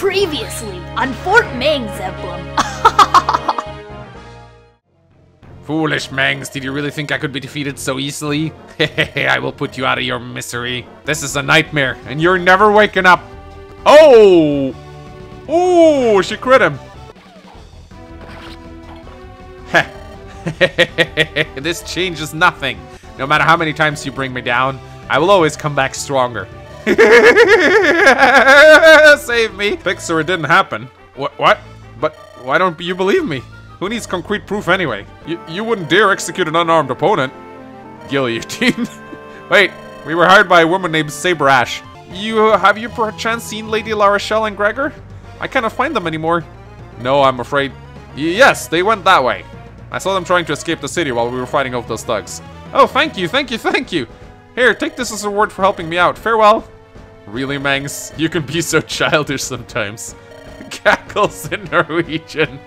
Previously on Fort Mangs emblem. Foolish Mangs, did you really think I could be defeated so easily? Hehehe, I will put you out of your misery. This is a nightmare, and you're never waking up. Oh! Ooh, she crit him. This changes nothing. No matter how many times you bring me down, I will always come back stronger. Save me. Fixer, it didn't happen. What? What? But why don't you believe me? Who needs concrete proof anyway? You, you wouldn't dare execute an unarmed opponent. Guillotine. Wait, we were hired by a woman named Saber Ash. You, have you perchance seen Lady La Rochelle and Gregor? I cannot find them anymore. No, I'm afraid. Y yes, they went that way. I saw them trying to escape the city while we were fighting off those thugs. Oh, thank you, thank you, thank you. Here, take this as a reward for helping me out. Farewell. Really, Mangs? You can be so childish sometimes. Cackles in Norwegian.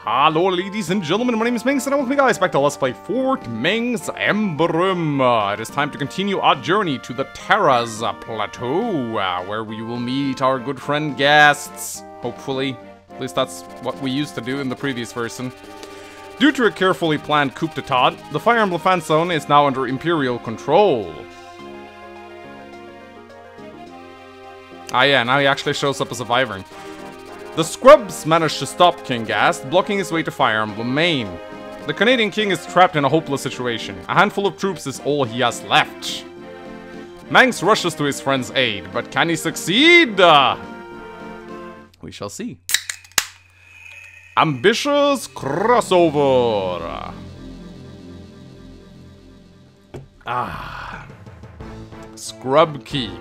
Hello ladies and gentlemen, my name is Mangs and welcome you guys back to Let's Play Fort Mangs Emblem. Uh, it is time to continue our journey to the Terras Plateau, uh, where we will meet our good friend Ghast, hopefully. At least that's what we used to do in the previous version. Due to a carefully planned coup d'etat, the Fire Emblem fan zone is now under Imperial control. Ah yeah, now he actually shows up as a Wyvern. The Scrubs manage to stop King Ghast, blocking his way to Fire Emblem Main. The Canadian King is trapped in a hopeless situation. A handful of troops is all he has left. Mangs rushes to his friend's aid, but can he succeed? Uh, we shall see. Ambitious crossover. Ah. Scrub Keep.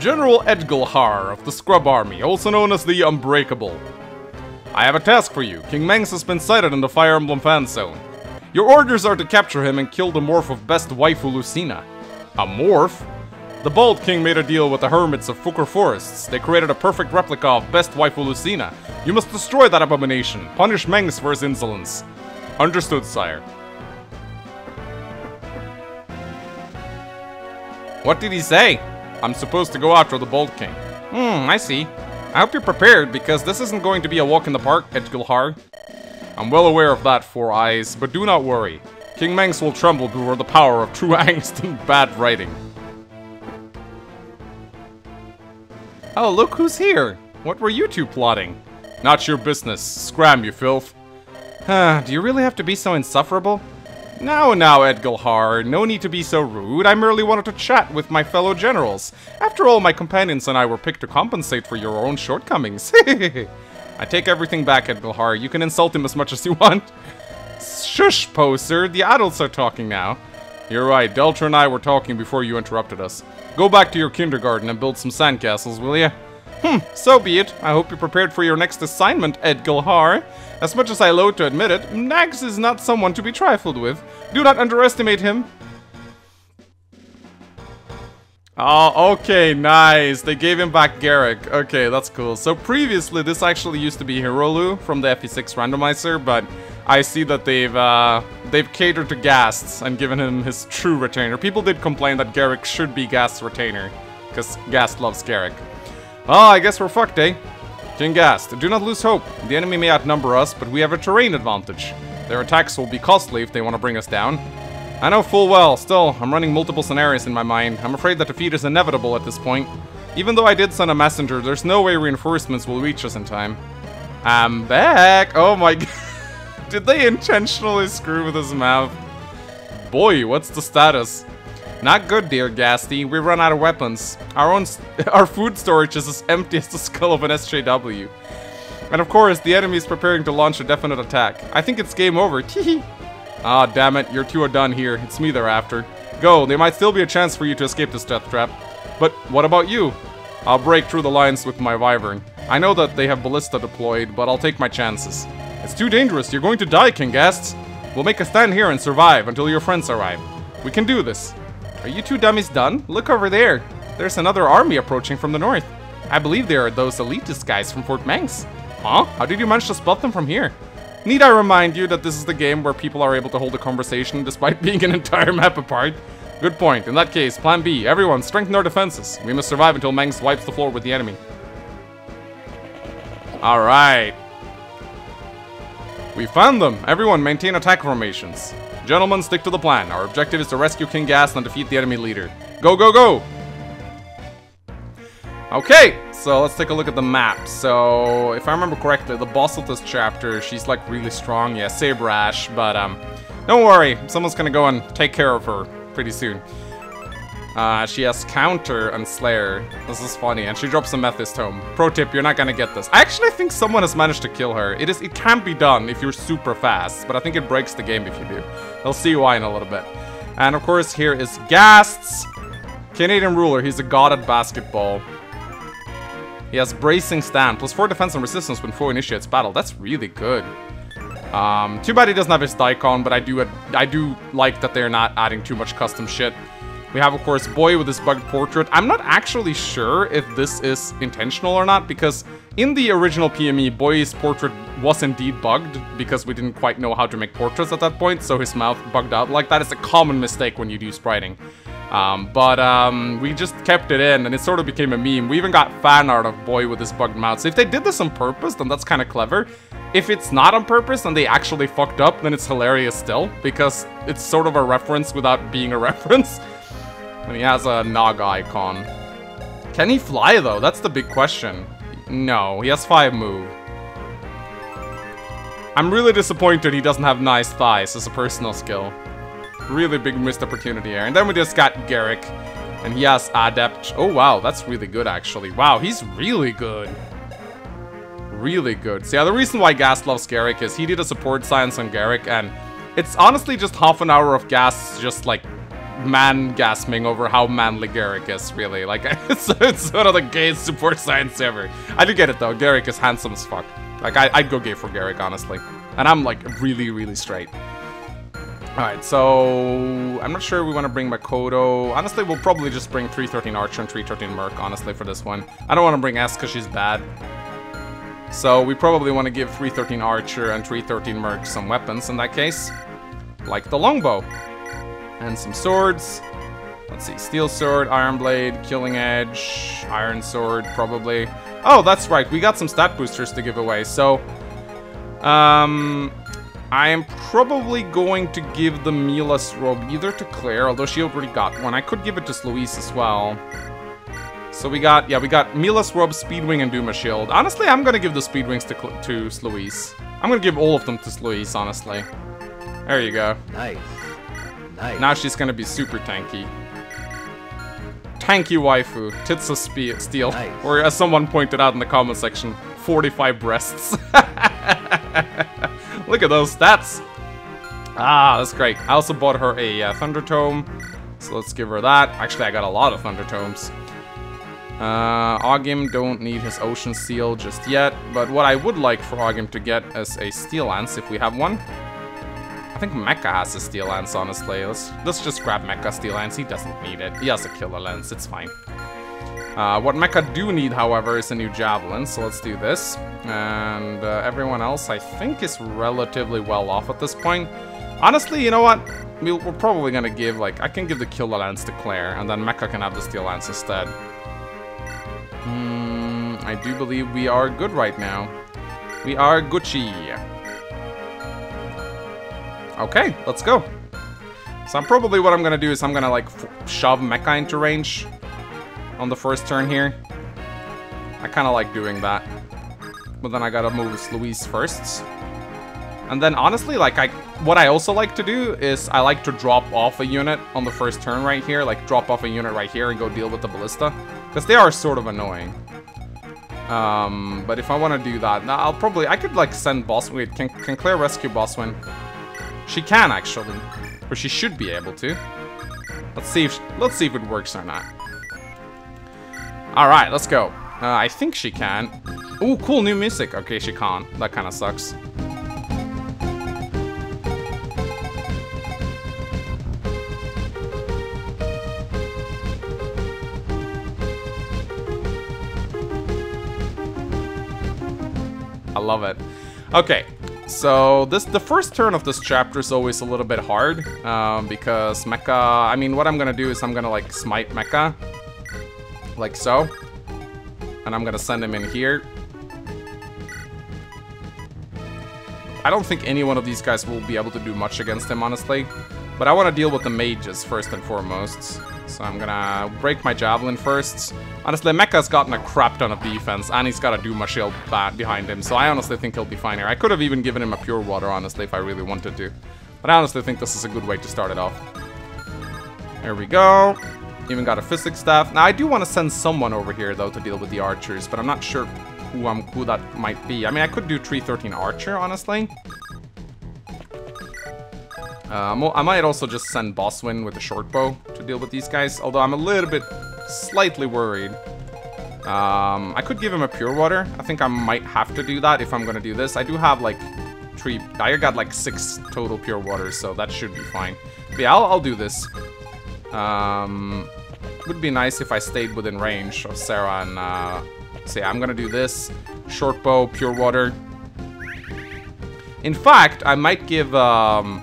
General Edgilhar of the Scrub Army, also known as the Unbreakable. I have a task for you. King Mangs has been sighted in the Fire Emblem fan zone. Your orders are to capture him and kill the morph of best waifu Lucina. A morph? The Bald King made a deal with the hermits of Fukur Forests. They created a perfect replica of best waifu Lucina. You must destroy that abomination. Punish Mangs for his insolence. Understood, sire. What did he say? I'm supposed to go after the Bald King. Hmm, I see. I hope you're prepared, because this isn't going to be a walk in the park, Edgilhar. I'm well aware of that, Four Eyes, but do not worry. King Mangs will tremble before the power of true angst and bad writing. Oh, look who's here! What were you two plotting? Not your business. Scram, you filth. Ah, do you really have to be so insufferable? Now, now, Edgilhar, no need to be so rude. I merely wanted to chat with my fellow generals. After all, my companions and I were picked to compensate for your own shortcomings. I take everything back, Edgilhar. You can insult him as much as you want. Shush, poser. The adults are talking now. You're right. Delta and I were talking before you interrupted us. Go back to your kindergarten and build some sandcastles, will you? Hmm, so be it. I hope you're prepared for your next assignment, Edgilhar. As much as I loathe to admit it, Nags is not someone to be trifled with. Do not underestimate him. Oh, okay, nice. They gave him back Garrick. Okay, that's cool. So previously, this actually used to be Hirolu from the FE6 randomizer, but I see that they've uh, they've catered to Ghast's and given him his true retainer. People did complain that Garrick should be Ghast's retainer, because Ghast loves Garrick. Oh, I guess we're fucked, eh? King Ghast, do not lose hope. The enemy may outnumber us, but we have a terrain advantage. Their attacks will be costly if they want to bring us down. I know full well, still, I'm running multiple scenarios in my mind. I'm afraid that defeat is inevitable at this point. Even though I did send a messenger, there's no way reinforcements will reach us in time. I'm back! Oh my god. Did they intentionally screw with his mouth? Boy, what's the status? Not good, dear Ghasty. We run out of weapons. Our own, our food storage is as empty as the skull of an SJW. And of course, the enemy is preparing to launch a definite attack. I think it's game over. Ah, damn it. You're two are done here. It's me they're after. Go. There might still be a chance for you to escape this death trap. But what about you? I'll break through the lines with my Wyvern. I know that they have Ballista deployed, but I'll take my chances. It's too dangerous. You're going to die, King Ghasts. We'll make a stand here and survive until your friends arrive. We can do this. Are you two dummies done? Look over there. There's another army approaching from the north. I believe they are those elitist guys from Fort Mangs. Huh? How did you manage to spot them from here? Need I remind you that this is the game where people are able to hold a conversation despite being an entire map apart? Good point. In that case, plan B. Everyone, strengthen our defenses. We must survive until Mangs wipes the floor with the enemy. Alright. We found them. Everyone, maintain attack formations. Gentlemen, stick to the plan. Our objective is to rescue King Ghast and defeat the enemy leader. Go, go, go! Okay, so let's take a look at the map. So, if I remember correctly, the boss of this chapter, she's like really strong. Yeah, Saber Ash, but um, don't worry. Someone's gonna go and take care of her pretty soon. Uh, she has Counter and Slayer. This is funny, and she drops a Methist Tome. Pro tip, you're not gonna get this. I actually think someone has managed to kill her. It is, it can be done if you're super fast, but I think it breaks the game if you do. I'll see why in a little bit. And of course, here is Ghasts. Canadian ruler. He's a god at basketball. He has Bracing Stance, plus 4 defense and resistance when foe initiates battle. That's really good. Um, too bad he doesn't have his Daikon, but I do I do like that they're not adding too much custom shit. We have, of course, Boy with his bugged portrait. I'm not actually sure if this is intentional or not, because in the original PME, Boy's portrait was indeed bugged, because we didn't quite know how to make portraits at that point, so his mouth bugged out like that is a common mistake when you do spriting. Um, but um, we just kept it in, and it sort of became a meme. We even got fan art of Boy with his bugged mouth. So if they did this on purpose, then that's kind of clever. If it's not on purpose and they actually fucked up, then it's hilarious still, because it's sort of a reference without being a reference. And he has a Naga icon. Can he fly, though? That's the big question. No, he has 5 move. I'm really disappointed he doesn't have nice thighs as a personal skill. Really big missed opportunity here. And then we just got Garrick. And he has Adept. Oh, wow, that's really good, actually. Wow, he's really good. Really good. So yeah, the reason why Ghast loves Garrick is he did a support scenes on Garrick, and it's honestly just half an hour of Ghast just, like, man gasping over how manly Garrick is, really. Like, it's, it's one of the gayest support scenes ever. I do get it, though. Garrick is handsome as fuck. Like, I, I'd go gay for Garrick, honestly. And I'm, like, really, really straight. Alright, so... I'm not sure we want to bring Makoto. Honestly, we'll probably just bring 313 Archer and 313 Merc, honestly, for this one. I don't want to bring S because she's bad. So we probably want to give 313 Archer and 313 Merc some weapons in that case. Like the longbow. And some swords. Let's see, Steel Sword, Iron Blade, Killing Edge, Iron Sword, probably. Oh, that's right, we got some stat boosters to give away, so... Um... I am probably going to give the Mila's robe either to Claire, although she already got one. I could give it to Sluis as well. So we got, yeah, we got Mila's robe, Speedwing, and Duma Shield. Honestly, I'm gonna give the Speedwings to, to Sluis. I'm gonna give all of them to Sluis, honestly. There you go. Nice. Nice. Now she's gonna be super tanky. Tanky waifu, tits of spe steel. Nice. Or as someone pointed out in the comment section, 45 breasts. Look at those stats. Ah, that's great. I also bought her a uh, Thunder Tome. So let's give her that. Actually, I got a lot of Thunder Tomes. Uh, Ogim don't need his Ocean Seal just yet. But what I would like for Ogim to get is a Steel Lance if we have one. I think Mekkah has a Steel Lance, honestly. Let's, let's just grab Mekkah Steel Lance. He doesn't need it. He has a Killer Lance. It's fine. Uh, what Mekkah do need, however, is a new Javelin, so let's do this. And uh, everyone else, I think, is relatively well off at this point. Honestly, you know what? we we're probably gonna give, like, I can give the Killer Lance to Claire, and then Mekkah can have the Steel Lance instead. Hmm, I do believe we are good right now. We are Gucci. Okay, let's go. So I'm probably what I'm gonna do is I'm gonna like shove Mekkah into range on the first turn here. I kind of like doing that. But then I gotta move Luis first. And then honestly, like I, what I also like to do is I like to drop off a unit on the first turn right here, like drop off a unit right here and go deal with the ballista, because they are sort of annoying. Um, but if I want to do that, I'll probably I could like send Boss. Wait, can can Claire rescue Boswin? She can actually, or she should be able to. Let's see if let's see if it works or not. All right, let's go. Uh, I think she can. Ooh, cool new music. Okay, she can't. That kind of sucks. I love it. Okay, So this the first turn of this chapter is always a little bit hard um, because Mekkah. I mean, what I'm gonna do is I'm gonna like smite Mekkah, like so, and I'm gonna send him in here. I don't think any one of these guys will be able to do much against him, honestly. But I want to deal with the mages first and foremost. So I'm gonna break my javelin first. Honestly, Mekkah's gotten a crap ton of defense, and he's got a Duma shield behind him, so I honestly think he'll be fine here. I could have even given him a Pure Water, honestly, if I really wanted to. But I honestly think this is a good way to start it off. There we go. Even got a Physics Staff. Now, I do want to send someone over here, though, to deal with the archers, but I'm not sure who, um, who that might be. I mean, I could do 313 Archer, honestly. Uh, I might also just send Bosswin with a short bow to deal with these guys, although I'm a little bit slightly worried. Um, I could give him a pure water. I think I might have to do that if I'm gonna do this. I do have like three, I got like six total pure waters, so that should be fine. But yeah, I'll, I'll do this. Um, would be nice if I stayed within range of Sarah and, uh, so yeah, I'm gonna do this. Short bow, pure water. In fact, I might give, um,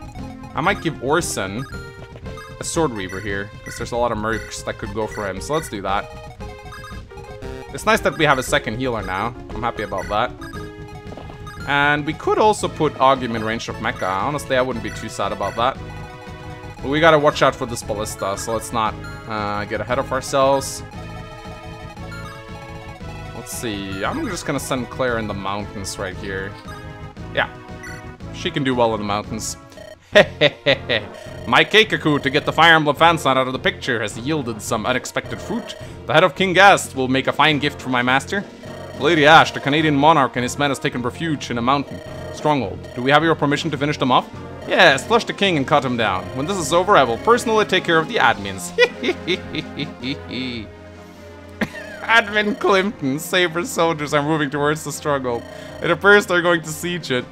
I might give Orson a Sword Reaver here, because there's a lot of mercs that could go for him, so let's do that. It's nice that we have a second healer now. I'm happy about that. And we could also put Ogim in range of Mekkah. Honestly, I wouldn't be too sad about that. But we gotta watch out for this Ballista, so let's not uh, get ahead of ourselves. Let's see. I'm just gonna send Claire in the mountains right here. Yeah. She can do well in the mountains. My Keikaku to get the Fire Emblem fan sign out of the picture has yielded some unexpected fruit. The head of King Ghast will make a fine gift for my master. Lady Ashe, the Canadian monarch and his men has taken refuge in a mountain stronghold. Do we have your permission to finish them off? Yes, flush the king and cut him down. When this is over, I will personally take care of the admins. Admin Klimpton, Saber soldiers are moving towards the struggle. It appears they're going to siege it.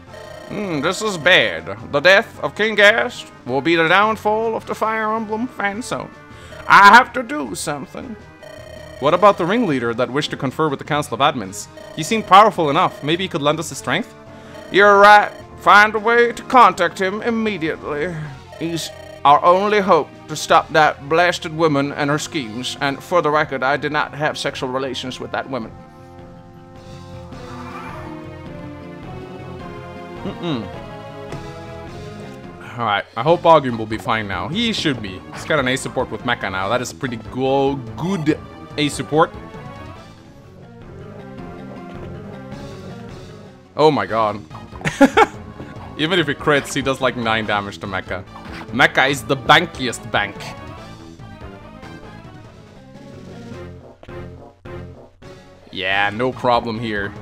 Hmm, this is bad. The death of King Ghast will be the downfall of the Fire Emblem fan zone. I have to do something. What about the ringleader that wished to confer with the Council of Admins? He seemed powerful enough. Maybe he could lend us his strength? You're right. Find a way to contact him immediately. He's our only hope to stop that blasted woman and her schemes. And for the record, I did not have sexual relations with that woman. Mm-mm. Alright, I hope Ogim will be fine now. He should be. He's got an A support with Mekkah now. That is pretty go good A support. Oh my god. Even if he crits, he does like 9 damage to Mekkah. Mekkah is the bankiest bank. Yeah, no problem here.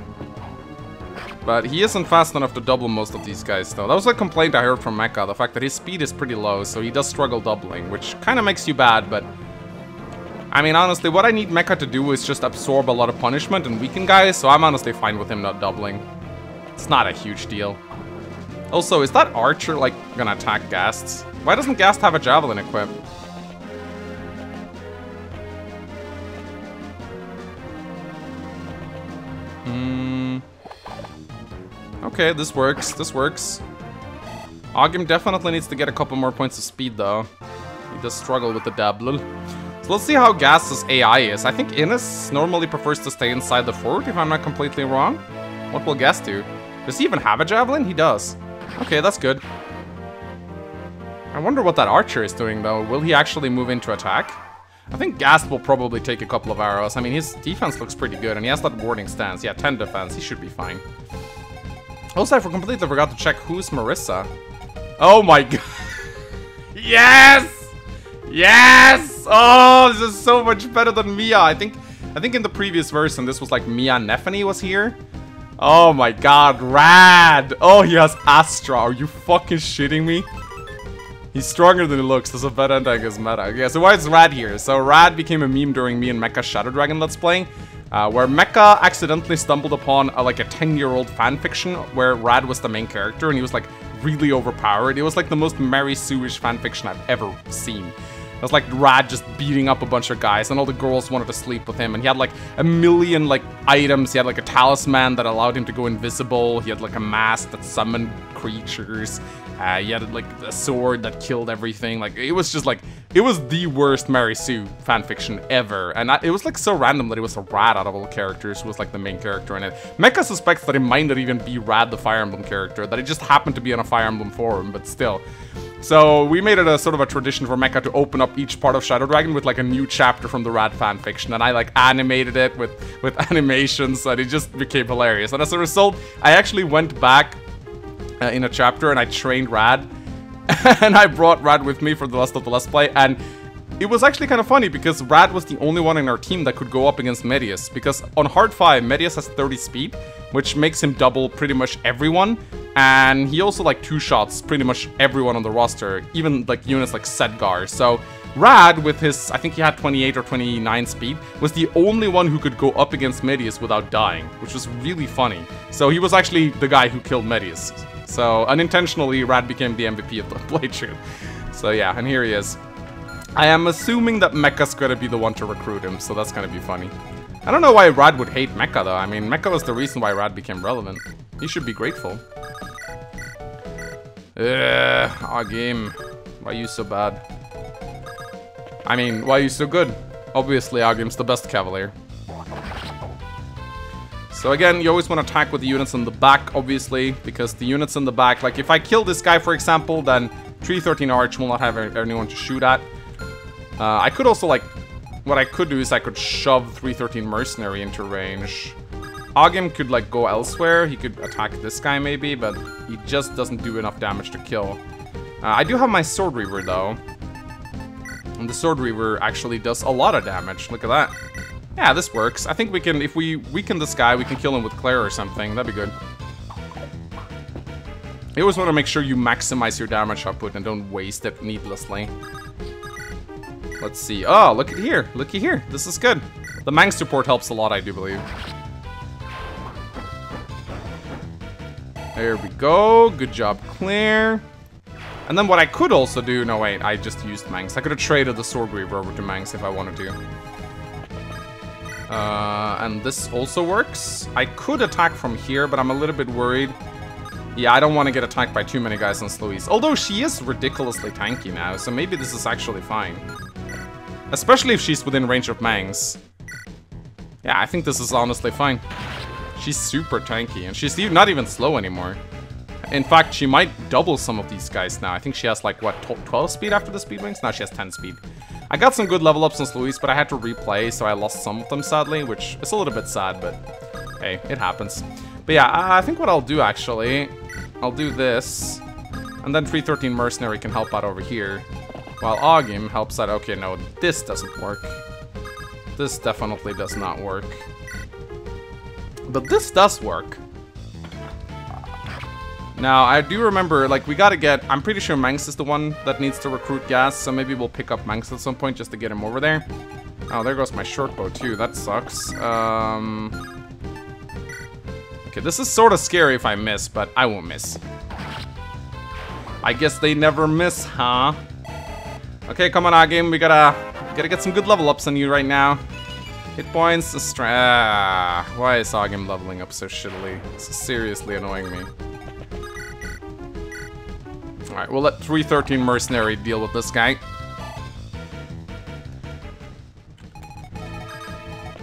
But he isn't fast enough to double most of these guys, though. That was a complaint I heard from Mekkah, the fact that his speed is pretty low, so he does struggle doubling, which kind of makes you bad, but... I mean, honestly, what I need Mekkah to do is just absorb a lot of punishment and weaken guys, so I'm honestly fine with him not doubling. It's not a huge deal. Also, is that Archer, like, gonna attack Ghasts? Why doesn't Ghast have a Javelin equipped? Okay, this works. This works. Ogim definitely needs to get a couple more points of speed, though. He does struggle with the double. So let's see how Ghast's AI is. I think Innes normally prefers to stay inside the fort, if I'm not completely wrong. What will Ghast do? Does he even have a javelin? He does. Okay, that's good. I wonder what that archer is doing, though. Will he actually move into attack? I think Ghast will probably take a couple of arrows. I mean, his defense looks pretty good, and he has that warding stance. Yeah, 10 defense. He should be fine. Also, I completely forgot to check who's Marisa. Oh my god. yes! Yes! Oh, this is so much better than Mia. I think I think in the previous version, this was like Mia Nephenee was here. Oh my god, rad! Oh, he has Astra. Are you fucking shitting me? He's stronger than he looks. There's a better antagonist meta. Yeah, so why is Rad here? So Rad became a meme during me and Mekkah Shadow Dragon Let's Playing uh, where Mekkah accidentally stumbled upon a, like a 10-year-old fanfiction where Rad was the main character and he was like really overpowered. It was like the most Mary Sue-ish fanfiction I've ever seen. It was like Rad just beating up a bunch of guys, and all the girls wanted to sleep with him. And he had like a million like items. He had like a talisman that allowed him to go invisible. He had like a mask that summoned creatures. Uh, he had like a sword that killed everything. Like it was just like it was the worst Mary Sue fanfiction ever, and I, it was like so random that it was a Rad out of all characters who was like the main character in it. Mekkah suspects that it might not even be Rad the Fire Emblem character, that it just happened to be on a Fire Emblem forum, but still. So we made it a sort of a tradition for Mekkah to open up each part of Shadow Dragon with like a new chapter from the Rad fanfiction, and I like animated it with with animations, and it just became hilarious. And as a result, I actually went back uh, in a chapter and I trained Rad, and I brought Rad with me for the rest of the Let's Play, and it was actually kind of funny because Rad was the only one in our team that could go up against Medius, because on Hard 5, Medius has 30 speed, which makes him double pretty much everyone, and he also like two shots pretty much everyone on the roster, even like units like Sedgar. So Rad, with his, I think he had 28 or 29 speed, was the only one who could go up against Medius without dying, which was really funny. So he was actually the guy who killed Medius. So unintentionally, Rad became the MVP of the playthrough. So yeah, and here he is. I am assuming that Mekkah's gonna be the one to recruit him, so that's gonna be funny. I don't know why Rad would hate Mekkah though. I mean, Mekkah was the reason why Rad became relevant. He should be grateful. Ugh, our game. Why you so bad? I mean, why you so good? Obviously, Agim's the best Cavalier. So again, you always want to attack with the units in the back, obviously, because the units in the back, like if I kill this guy, for example, then 313 Arch will not have anyone to shoot at. Uh, I could also, like, what I could do is I could shove 313 Mercenary into range. Agim could, like, go elsewhere. He could attack this guy, maybe, but he just doesn't do enough damage to kill. Uh, I do have my Sword Reaver, though. And the Sword Reaver actually does a lot of damage. Look at that. Yeah, this works. I think we can, if we weaken this guy, we can kill him with Claire or something. That'd be good. You always want to make sure you maximize your damage output and don't waste it needlessly. Let's see. Oh, look at here. Looky here. This is good. The Mang support helps a lot, I do believe. There we go. Good job, Claire. And then what I could also do... No, wait. I just used Mangs. I could have traded the Sword Reaver over to Mangs if I wanted to. Uh, and this also works. I could attack from here, but I'm a little bit worried. Yeah, I don't want to get attacked by too many guys on Sluis. Although she is ridiculously tanky now, so maybe this is actually fine. Especially if she's within range of Mangs. Yeah, I think this is honestly fine. She's super tanky, and she's not even slow anymore. In fact, she might double some of these guys now. I think she has like, what, 12 speed after the speed wings? Now she has 10 speed. I got some good level ups on Sluis, but I had to replay, so I lost some of them sadly, which is a little bit sad, but hey, it happens. But yeah, I think what I'll do actually, I'll do this, and then 313 Mercenary can help out over here, while Agim helps out. Okay, no, this doesn't work. This definitely does not work. But this does work. Now, I do remember, like, we gotta get... I'm pretty sure Mangs is the one that needs to recruit Ghast, so maybe we'll pick up Mangs at some point just to get him over there. Oh, there goes my short bow, too. That sucks. Um... Okay, this is sort of scary if I miss, but I won't miss. I guess they never miss, huh? Okay, come on, Agim. We gotta, gotta get some good level ups on you right now. Hit points, strength. Ah, why is Agim leveling up so shittily? This is seriously annoying me. Alright, we'll let 313 Mercenary deal with this guy.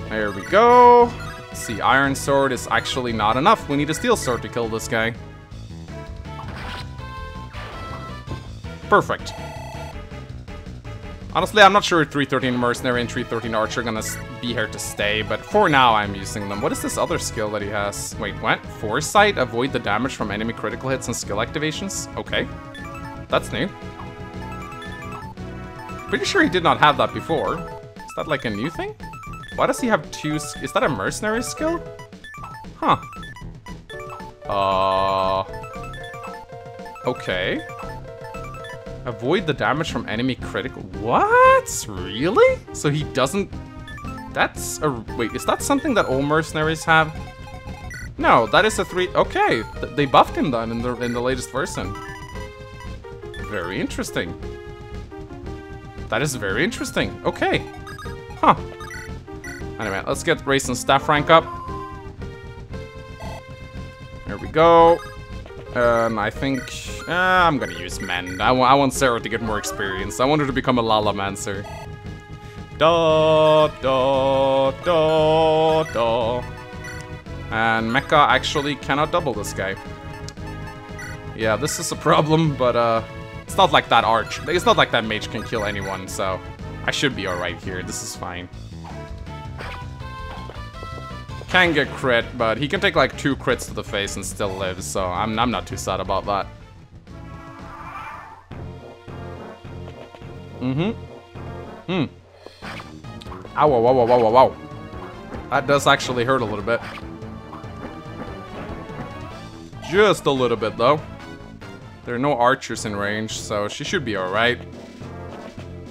There we go. See, Iron Sword is actually not enough. We need a Steel Sword to kill this guy. Perfect. Honestly, I'm not sure 313 Mercenary and 313 Archer are gonna be here to stay, but for now I'm using them. What is this other skill that he has? Wait, what? Foresight? Avoid the damage from enemy critical hits and skill activations? Okay. That's new. Pretty sure he did not have that before. Is that like a new thing? Why does he have two... Is that a mercenary skill? Huh. Uh... Okay. Avoid the damage from enemy critical... What? Really? So he doesn't... That's a... Wait, is that something that all mercenaries have? No, that is a three... Okay, they buffed him then in the, in the latest version. Very interesting. That is very interesting. Okay. Huh. Anyway, let's get Race staff rank up. There we go. Um, I think uh, I'm gonna use Mend. I, I want Sarah to get more experience. I want her to become a Lalamancer. Da da da da. And Mekkah actually cannot double this guy. Yeah, this is a problem, but uh, it's not like that arch. It's not like that mage can kill anyone, so I should be alright here. This is fine. Can get crit, but he can take like two crits to the face and still live, so I'm, I'm not too sad about that. Mm-hmm. Hmm. Ow, wow, wow, wow, wow, wow. That does actually hurt a little bit. Just a little bit, though. There are no archers in range, so she should be alright.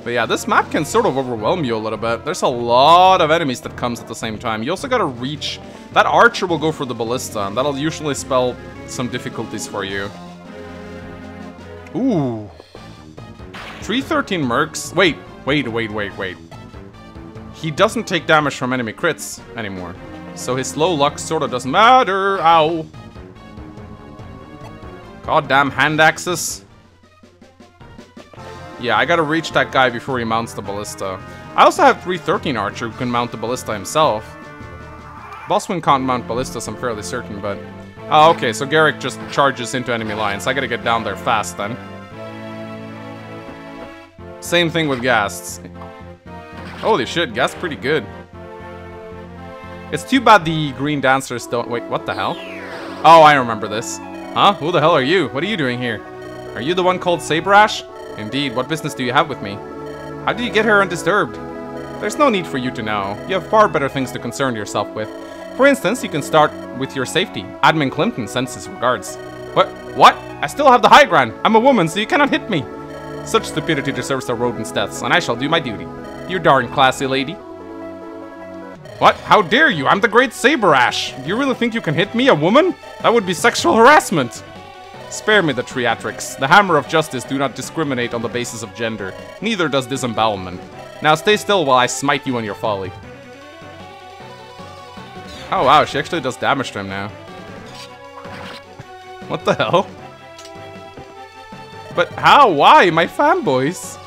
But yeah, this map can sort of overwhelm you a little bit. There's a lot of enemies that comes at the same time. You also gotta reach... That archer will go for the ballista, and that'll usually spell some difficulties for you. Ooh. 313 mercs. Wait, wait, wait, wait, wait. He doesn't take damage from enemy crits anymore. So his low luck sort of doesn't matter. Ow. Goddamn hand axes. Yeah, I gotta reach that guy before he mounts the ballista. I also have 313 Archer who can mount the ballista himself. Bosswing can't mount ballistas, I'm fairly certain, but... Oh, okay, so Garrick just charges into enemy lines. I gotta get down there fast, then. Same thing with Ghasts. Holy shit, Ghast's pretty good. It's too bad the green dancers don't- wait, what the hell? Oh, I remember this. Huh? Who the hell are you? What are you doing here? Are you the one called Saberash? Indeed, what business do you have with me? How did you get here undisturbed? There's no need for you to know. You have far better things to concern yourself with. For instance, you can start with your safety. Admin Clinton sends his regards. What? What? I still have the high ground. I'm a woman, so you cannot hit me. Such stupidity deserves a rodent's deaths, and I shall do my duty. You darn classy lady. What? How dare you? I'm the great Saberash. Do you really think you can hit me, a woman? That would be sexual harassment. Spare me the triatrics. The hammer of justice do not discriminate on the basis of gender. Neither does disembowelment. Now stay still while I smite you on your folly. Oh wow, she actually does damage to him now. what the hell? But how? Why? My fanboys?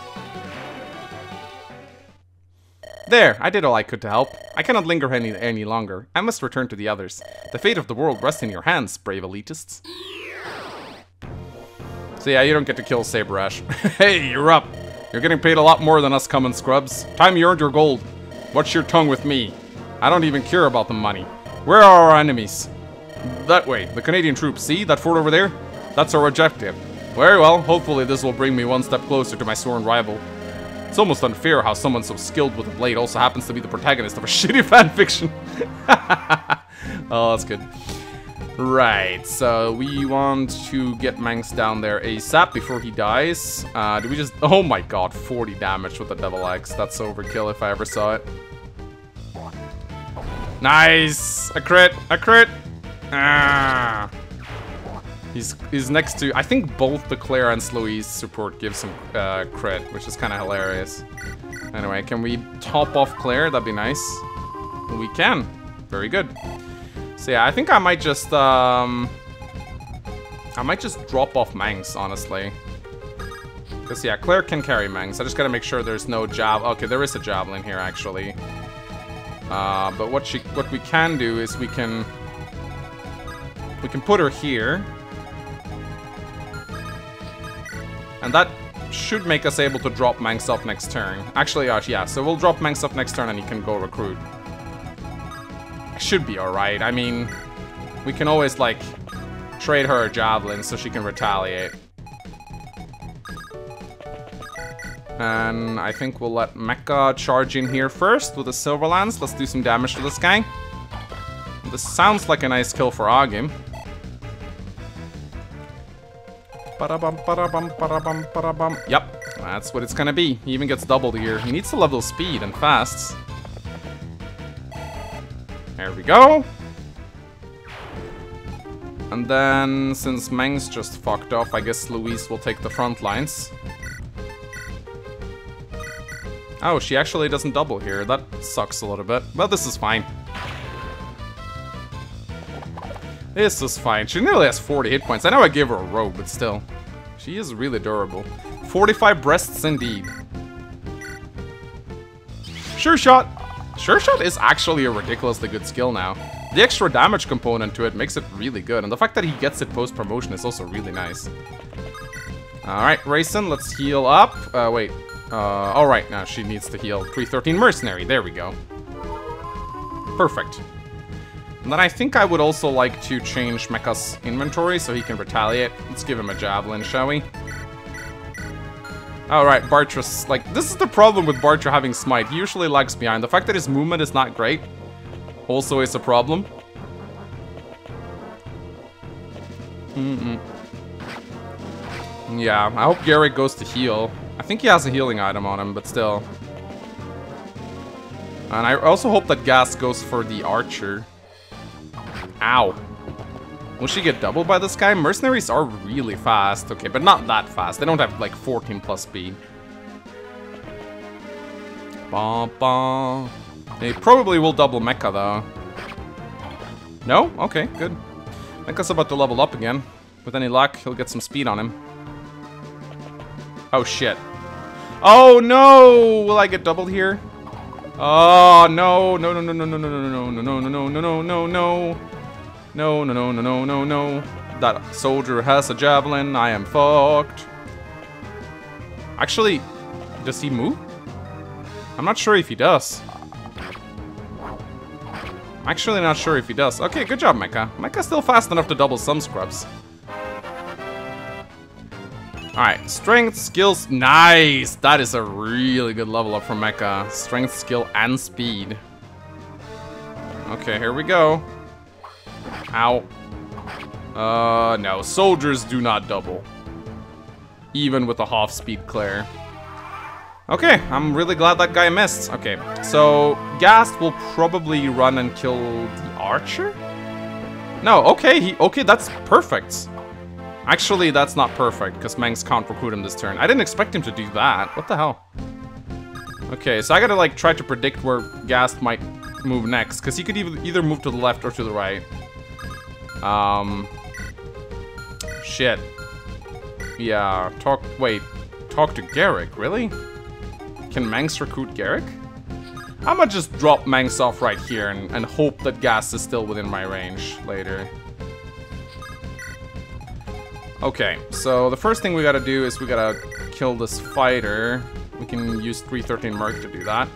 There, I did all I could to help. I cannot linger any, any longer. I must return to the others. The fate of the world rests in your hands, brave elitists. So yeah, you don't get to kill Saberash. hey, you're up. You're getting paid a lot more than us common scrubs. Time you earned your gold. Watch your tongue with me. I don't even care about the money. Where are our enemies? That way, the Canadian troops. See, that fort over there? That's our objective. Very well, hopefully this will bring me one step closer to my sworn rival. It's almost unfair how someone so skilled with a blade also happens to be the protagonist of a shitty fanfiction. oh, that's good. Right, so we want to get Mangs down there ASAP before he dies. Uh, do we just... Oh my god, 40 damage with the Devil Axe. That's overkill if I ever saw it. Nice! A crit! A crit! Ah! He's, he's next to... I think both the Claire and Sloise support gives him uh, crit, which is kind of hilarious. Anyway, can we top off Claire? That'd be nice. We can. Very good. So yeah, I think I might just, um... I might just drop off Mangs, honestly. Because, yeah, Claire can carry Mangs. I just gotta make sure there's no Jav... Okay, there is a Javelin here, actually. Uh, but what she, what we can do is we can... We can put her here. And that should make us able to drop Mangs off next turn. Actually, uh, yeah, so we'll drop Mangs off next turn and he can go recruit. Should be alright. I mean, we can always, like, trade her a javelin so she can retaliate. And I think we'll let Mekkah charge in here first with the Silver Lance. Let's do some damage to this guy. This sounds like a nice kill for Agim. Yep, that's what it's gonna be. He even gets doubled here. He needs to level speed and fast. There we go. And then, since Mangs just fucked off, I guess Louise will take the front lines. Oh, she actually doesn't double here. That sucks a little bit. But this is fine. This is fine. She nearly has 40 hit points. I know I gave her a robe, but still. She is really durable. 45 breasts indeed. Sure shot. Sure shot is actually a ridiculously good skill now. The extra damage component to it makes it really good, and the fact that he gets it post-promotion is also really nice. Alright, Raisin, let's heal up. Uh, wait. Uh, alright, now she needs to heal. 313 Mercenary, there we go. Perfect. And then I think I would also like to change Mekkah's inventory so he can retaliate. Let's give him a Javelin, shall we? Oh, Alright, Bartra's, like, this is the problem with Bartra having Smite. He usually lags behind. The fact that his movement is not great also is a problem. Mm-mm. Yeah, I hope Garrick goes to heal. I think he has a healing item on him, but still. And I also hope that Ghast goes for the Archer. Ow. Will she get doubled by this guy? Mercenaries are really fast. Okay, but not that fast. They don't have like 14 plus speed. Bah, bah. They probably will double Mekkah though. No? Okay, good. Mekkah's about to level up again. With any luck, he'll get some speed on him. Oh shit. Oh no! Will I get doubled here? Oh no, no, no, no, no, no, no, no, no, no, no, no, no, no, no, no, no. No, no, no, no, no, no. That soldier has a javelin. I am fucked. Actually, does he move? I'm not sure if he does. Actually not sure if he does. Okay, good job, Mekkah. Mekkah's still fast enough to double some scrubs. Alright, strength, skills, nice! That is a really good level up for Mekkah. Strength, skill, and speed. Okay, here we go. Ow. Uh, no. Soldiers do not double. Even with a half speed Claire. Okay, I'm really glad that guy missed. Okay, so Ghast will probably run and kill the archer? No, okay, he okay, that's perfect. Actually, that's not perfect, because Mangs can't recruit him this turn. I didn't expect him to do that. What the hell? Okay, so I gotta, like, try to predict where Ghast might move next, because he could even either move to the left or to the right. Um... Shit. Yeah, talk- wait. Talk to Garrick, really? Can Mangs recruit Garrick? I'ma just drop Mangs off right here and, and hope that Ghast is still within my range later. Okay, so the first thing we gotta do is we gotta kill this fighter. We can use 313 Merc to do that.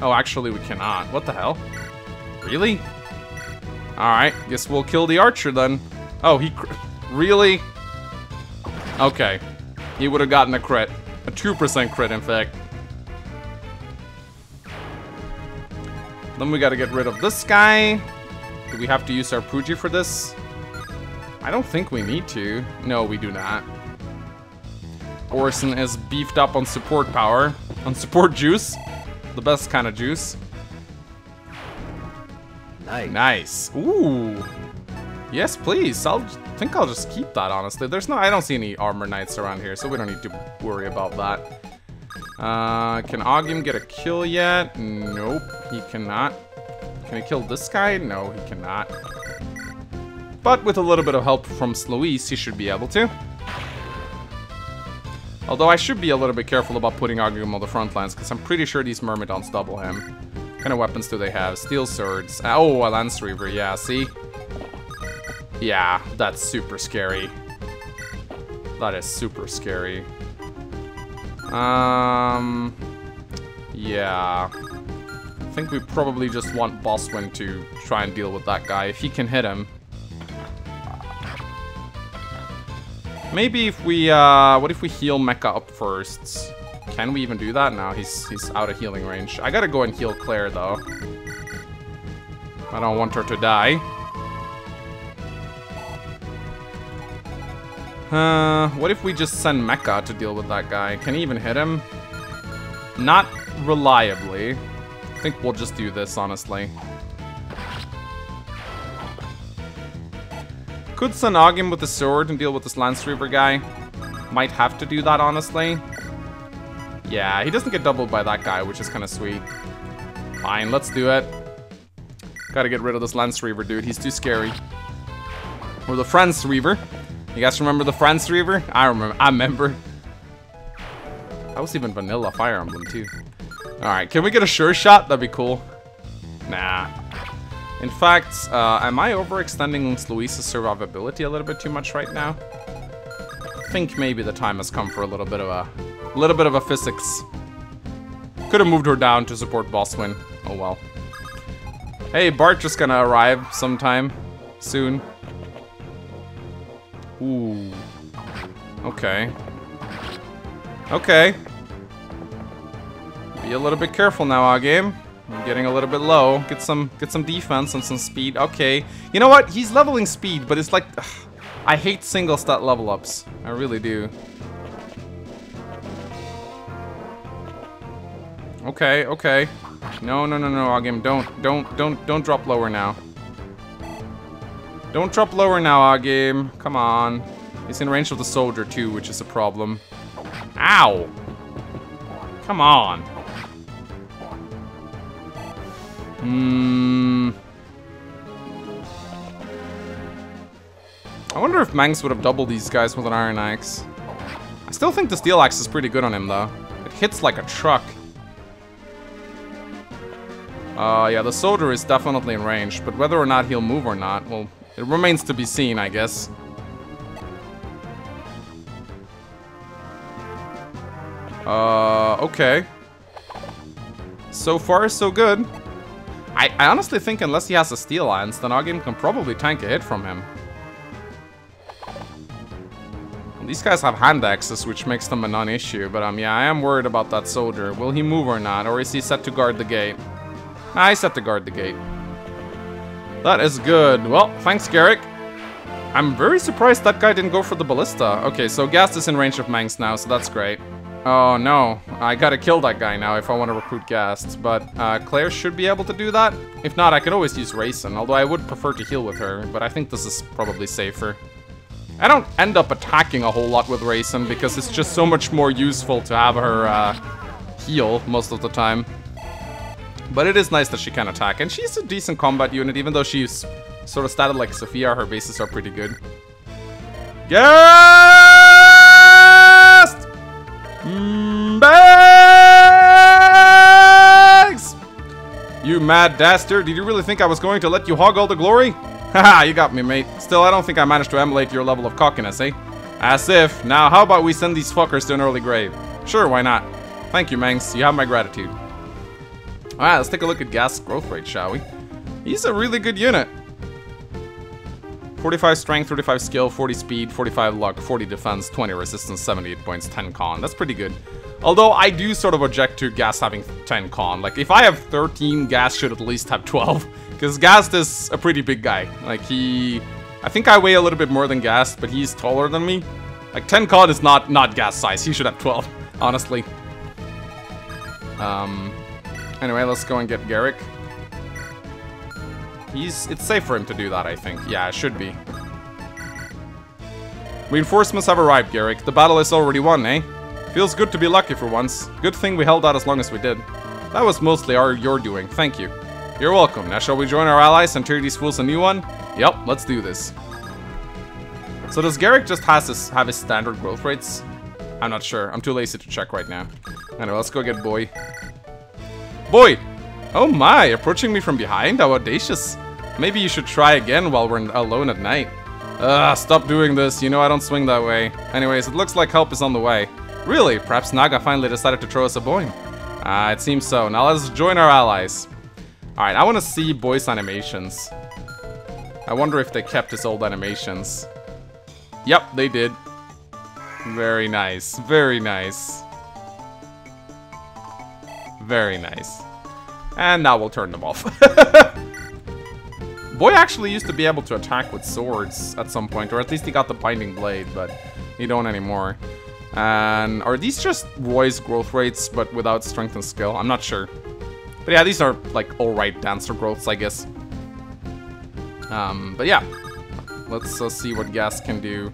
Oh, actually we cannot. What the hell? Really? Alright, guess we'll kill the archer then. Oh, he... Really? Okay. He would have gotten a crit. A 2% crit, in fact. Then we gotta get rid of this guy. Do we have to use our Puji for this? I don't think we need to. No, we do not. Orson is beefed up on support power. On support juice. The best kind of juice. Nice. Nice. Ooh. Yes, please. I'll think I'll just keep that, honestly. There's no... I don't see any armor knights around here, so we don't need to worry about that. Uh, can Ogim get a kill yet? Nope, he cannot. Can he kill this guy? No, he cannot. But with a little bit of help from Sloise, he should be able to. Although I should be a little bit careful about putting Ogim on the front lines, because I'm pretty sure these Myrmidons double him. Kind of weapons do they have? Steel swords. Oh, a Lance Reaver, yeah, see? Yeah, that's super scary. That is super scary. Um, yeah. I think we probably just want Boswin to try and deal with that guy, if he can hit him. Maybe if we, uh, what if we heal Mekkah up first? Can we even do that? now? he's, he's out of healing range. I gotta go and heal Claire, though. I don't want her to die. Uh, what if we just send Mekkah to deal with that guy? Can he even hit him? Not reliably. I think we'll just do this, honestly. Could send Ogim with the sword and deal with this Lance Reaver guy. Might have to do that, honestly. Yeah, he doesn't get doubled by that guy, which is kind of sweet. Fine, let's do it. Gotta get rid of this Lance Reaver, dude. He's too scary. Or the Franz Reaver. You guys remember the Franz Reaver? I remember. I remember. That was even vanilla Fire Emblem, too. Alright, can we get a sure shot? That'd be cool. Nah. In fact, uh, am I overextending Luisa's survivability a little bit too much right now? I think maybe the time has come for a little bit of a, a little bit of a physics. Could have moved her down to support boss win. Oh well. Hey, Bart just gonna arrive sometime soon. Ooh. Okay. Okay. Be a little bit careful now, our game. I'm getting a little bit low. Get some get some defense and some speed. Okay. You know what? He's leveling speed, but it's like ugh, I hate single stat level ups. I really do. Okay, okay. No, no, no, no, Agim. Don't, don't, don't, don't drop lower now. Don't drop lower now, Agim. Come on. He's in range of the soldier too, which is a problem. Ow! Come on. Hmm. I wonder if Mangs would have doubled these guys with an Iron Axe. I still think the Steel Axe is pretty good on him, though. It hits like a truck. Uh, yeah, the soldier is definitely in range, but whether or not he'll move or not, well, it remains to be seen, I guess. Uh, okay. So far, so good. I, I honestly think unless he has a Steel Lance, then Agim can probably tank a hit from him. These guys have hand axes, which makes them a non-issue, but um, yeah, I am worried about that soldier. Will he move or not, or is he set to guard the gate? I set to guard the gate. That is good. Well, thanks, Garrick. I'm very surprised that guy didn't go for the ballista. Okay, so Ghast is in range of Mangs now, so that's great. Oh no, I gotta kill that guy now if I want to recruit Ghast, but uh, Claire should be able to do that. If not, I could always use Raisin, although I would prefer to heal with her, but I think this is probably safer. I don't end up attacking a whole lot with Raisin because it's just so much more useful to have her uh, heal most of the time. But it is nice that she can attack, and she's a decent combat unit, even though she's sort of statted like Sophia, her bases are pretty good. Ghast! Bags! You mad dastard, did you really think I was going to let you hog all the glory? Haha, you got me, mate. Still, I don't think I managed to emulate your level of cockiness, eh? As if. Now, how about we send these fuckers to an early grave? Sure, why not? Thank you, Mangs. You have my gratitude. Alright, let's take a look at Ghast growth rate, shall we? He's a really good unit. 45 strength, 35 skill, 40 speed, 45 luck, 40 defense, 20 resistance, 78 points, 10 con. That's pretty good. Although I do sort of object to Ghast having 10 con. Like, if I have 13, Gas should at least have 12. Because Ghast is a pretty big guy. Like, he... I think I weigh a little bit more than Ghast, but he's taller than me. Like, 10 con is not, not Ghast size. He should have 12, honestly. Um... Anyway, let's go and get Garrick. He's... It's safe for him to do that, I think. Yeah, it should be. Reinforcements have arrived, Garrick. The battle is already won, eh? Feels good to be lucky for once. Good thing we held out as long as we did. That was mostly our your doing, thank you. You're welcome. Now shall we join our allies and tear these fools a new one? Yep, let's do this. So does Garrick just has his, have his standard growth rates? I'm not sure. I'm too lazy to check right now. Anyway, let's go get Boy. Boy! Oh my, approaching me from behind? How audacious. Maybe you should try again while we're alone at night. Ugh, stop doing this. You know I don't swing that way. Anyways, it looks like help is on the way. Really? Perhaps Naga finally decided to throw us a bone. Ah, uh, it seems so. Now let's join our allies. Alright, I want to see Boy's animations. I wonder if they kept his old animations. Yep, they did. Very nice. Very nice. Very nice. And now we'll turn them off. Boy actually used to be able to attack with swords at some point, or at least he got the Binding Blade, but he don't anymore. And are these just Roy's growth rates, but without strength and skill? I'm not sure. But yeah, these are like alright dancer growths, I guess. Um, but yeah, let's uh, see what Ghast can do.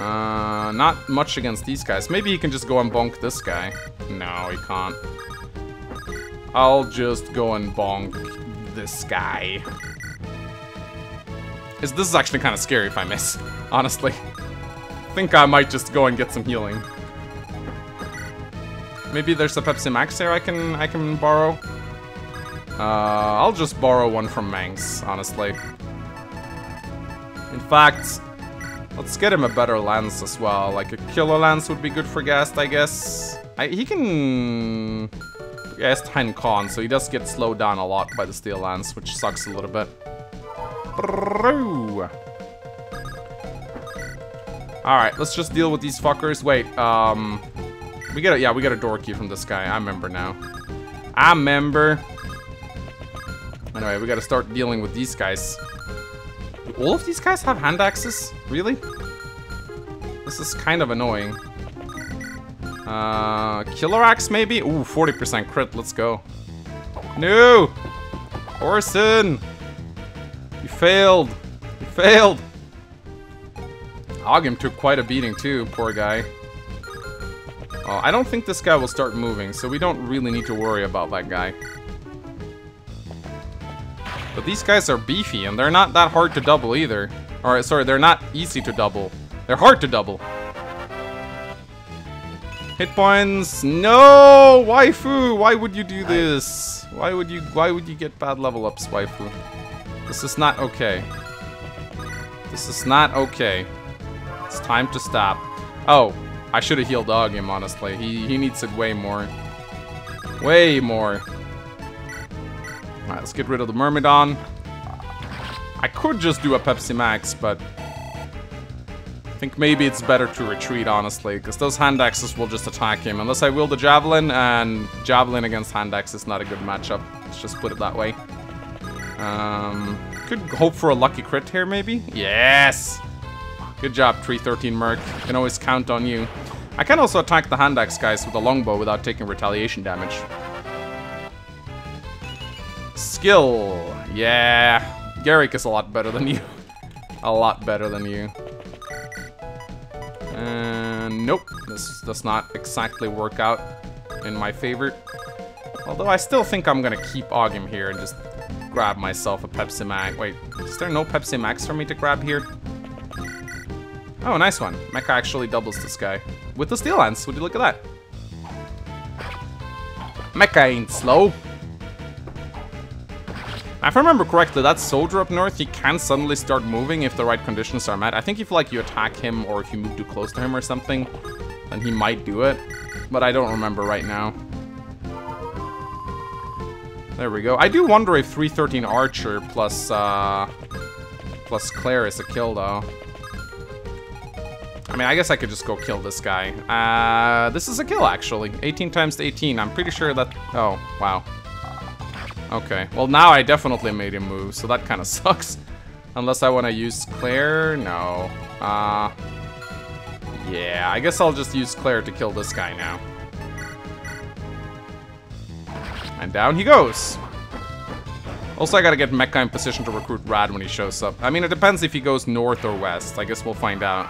Uh, not much against these guys. Maybe he can just go and bonk this guy. No, he can't. I'll just go and bonk this guy. Is This is actually kind of scary if I miss, honestly. think I might just go and get some healing. Maybe there's a Pepsi Max here I can I can borrow. Uh, I'll just borrow one from Mangs, honestly. In fact, let's get him a better lance as well. Like a killer lance would be good for Ghast, I guess. I, he can... Yeah, it's 10 con, so he does get slowed down a lot by the steel lance, which sucks a little bit. Alright, let's just deal with these fuckers. Wait, um... We get a, yeah, we got a door key from this guy. I remember now. I remember. Anyway, we gotta start dealing with these guys. All of these guys have hand axes? Really? This is kind of annoying. Uh, Killer Axe maybe? Ooh, 40% crit, let's go. No! Orson! You failed! You failed! Ogim took quite a beating too, poor guy. Oh, I don't think this guy will start moving, so we don't really need to worry about that guy. But these guys are beefy, and they're not that hard to double either. Alright, sorry, they're not easy to double. They're hard to double. Hit points. No, waifu. Why would you do this? Why would you? Why would you get bad level ups, waifu? This is not okay. This is not okay. It's time to stop. Oh, I should have healed dog him, honestly. He, he needs it way more. Way more. Alright, let's get rid of the Myrmidon. I could just do a Pepsi Max, but... I think maybe it's better to retreat, honestly, because those hand axes will just attack him. Unless I wield the Javelin, and Javelin against hand axe is not a good matchup. Let's just put it that way. Um, could hope for a lucky crit here, maybe? Yes! Good job, 313 Merc. Can always count on you. I can also attack the hand axe guys with a longbow without taking retaliation damage. Skill. Yeah. Garrick is a lot better than you. a lot better than you. And nope. This does not exactly work out in my favor. Although I still think I'm gonna keep Ogim here and just grab myself a Pepsi Max. Wait, is there no Pepsi Max for me to grab here? Oh, nice one. Mekkah actually doubles this guy. With the Steel Lance, would you look at that? Mekkah ain't slow. If I remember correctly, that soldier up north, he can suddenly start moving if the right conditions are met. I think if like you attack him or if you move too close to him or something, then he might do it. But I don't remember right now. There we go. I do wonder if 313 Archer plus, uh, plus Claire is a kill, though. I mean, I guess I could just go kill this guy. Uh, this is a kill, actually. 18 times to 18. I'm pretty sure that... Oh, wow. Okay. Well, now I definitely made him move, so that kind of sucks. Unless I want to use Claire? No. Uh... Yeah, I guess I'll just use Claire to kill this guy now. And down he goes. Also, I gotta get Mekkah in position to recruit Rad when he shows up. I mean, it depends if he goes north or west. I guess we'll find out.